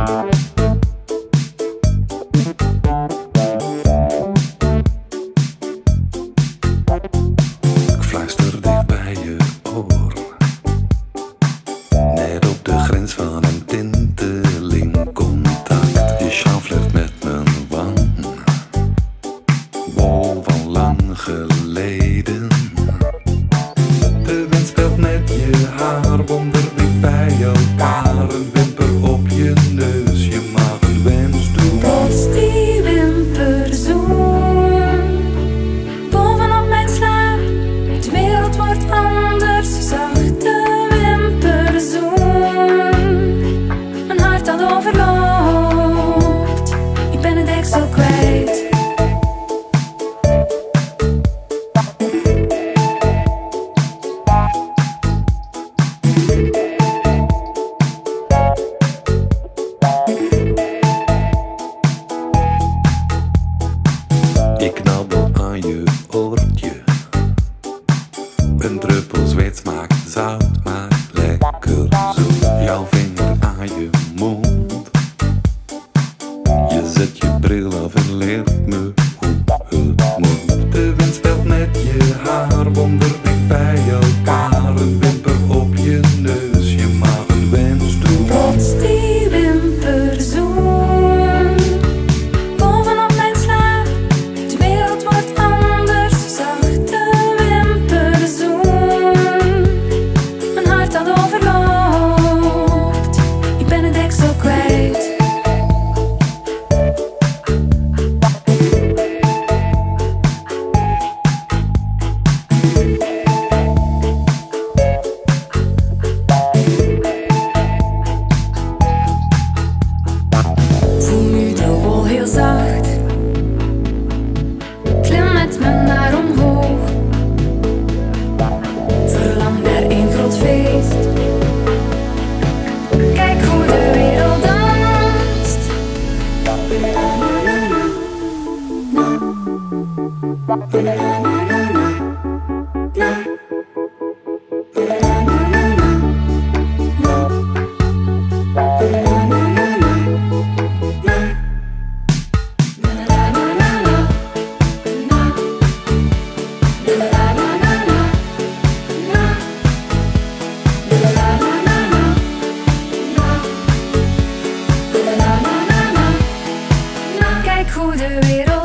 Ik fluister dicht bij je oor. Net op de grens van een tinteling contact. Je shafelt met mijn wang. Wow, van lang geleden. De wind speelt met je haarbonden. zweet maakt zout, maar lekker Zo Jouw vinger aan je mond. Je zet je bril af en leert me hoe het moet. De wind speelt met je haar, wonder ik bij elkaar. Een wimper op je neus, je mag een wens doen. Na na na na na. under it all.